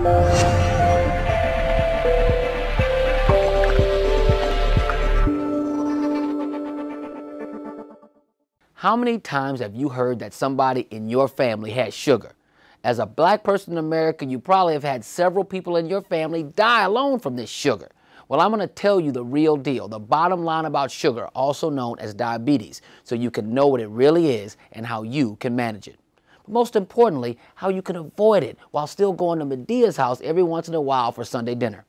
How many times have you heard that somebody in your family had sugar? As a black person in America, you probably have had several people in your family die alone from this sugar. Well, I'm going to tell you the real deal, the bottom line about sugar, also known as diabetes, so you can know what it really is and how you can manage it. Most importantly, how you can avoid it while still going to Madea's house every once in a while for Sunday dinner.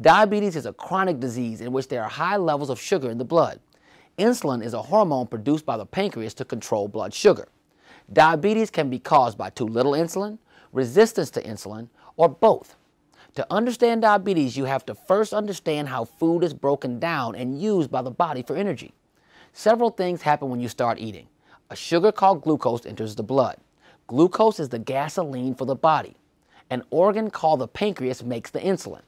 Diabetes is a chronic disease in which there are high levels of sugar in the blood. Insulin is a hormone produced by the pancreas to control blood sugar. Diabetes can be caused by too little insulin, resistance to insulin, or both. To understand diabetes, you have to first understand how food is broken down and used by the body for energy. Several things happen when you start eating. A sugar called glucose enters the blood. Glucose is the gasoline for the body. An organ called the pancreas makes the insulin.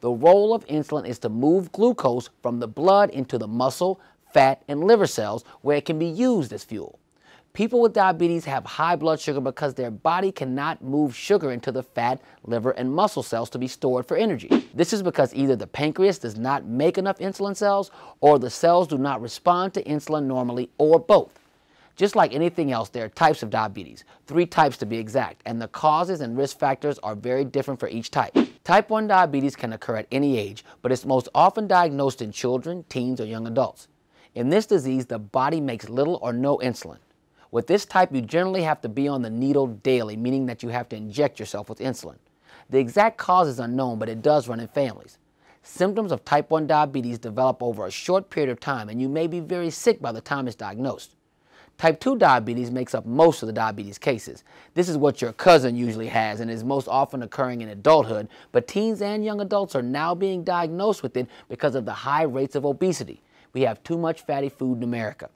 The role of insulin is to move glucose from the blood into the muscle, fat, and liver cells where it can be used as fuel. People with diabetes have high blood sugar because their body cannot move sugar into the fat, liver, and muscle cells to be stored for energy. This is because either the pancreas does not make enough insulin cells or the cells do not respond to insulin normally or both. Just like anything else, there are types of diabetes, three types to be exact, and the causes and risk factors are very different for each type. Type 1 diabetes can occur at any age, but it's most often diagnosed in children, teens, or young adults. In this disease, the body makes little or no insulin. With this type, you generally have to be on the needle daily, meaning that you have to inject yourself with insulin. The exact cause is unknown, but it does run in families. Symptoms of type 1 diabetes develop over a short period of time, and you may be very sick by the time it's diagnosed. Type 2 diabetes makes up most of the diabetes cases. This is what your cousin usually has and is most often occurring in adulthood, but teens and young adults are now being diagnosed with it because of the high rates of obesity. We have too much fatty food in America.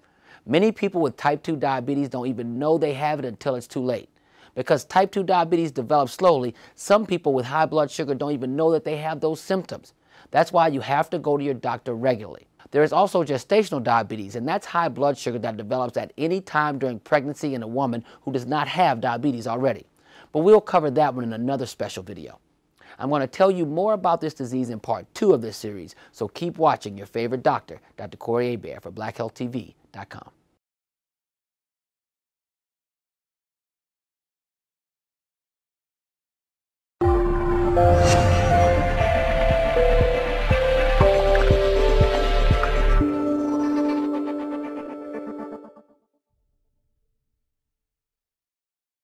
Many people with type 2 diabetes don't even know they have it until it's too late. Because type 2 diabetes develops slowly, some people with high blood sugar don't even know that they have those symptoms. That's why you have to go to your doctor regularly. There is also gestational diabetes, and that's high blood sugar that develops at any time during pregnancy in a woman who does not have diabetes already. But we'll cover that one in another special video. I'm going to tell you more about this disease in part two of this series, so keep watching your favorite doctor, Dr. Corey Hebert for BlackHealthTV.com. Thank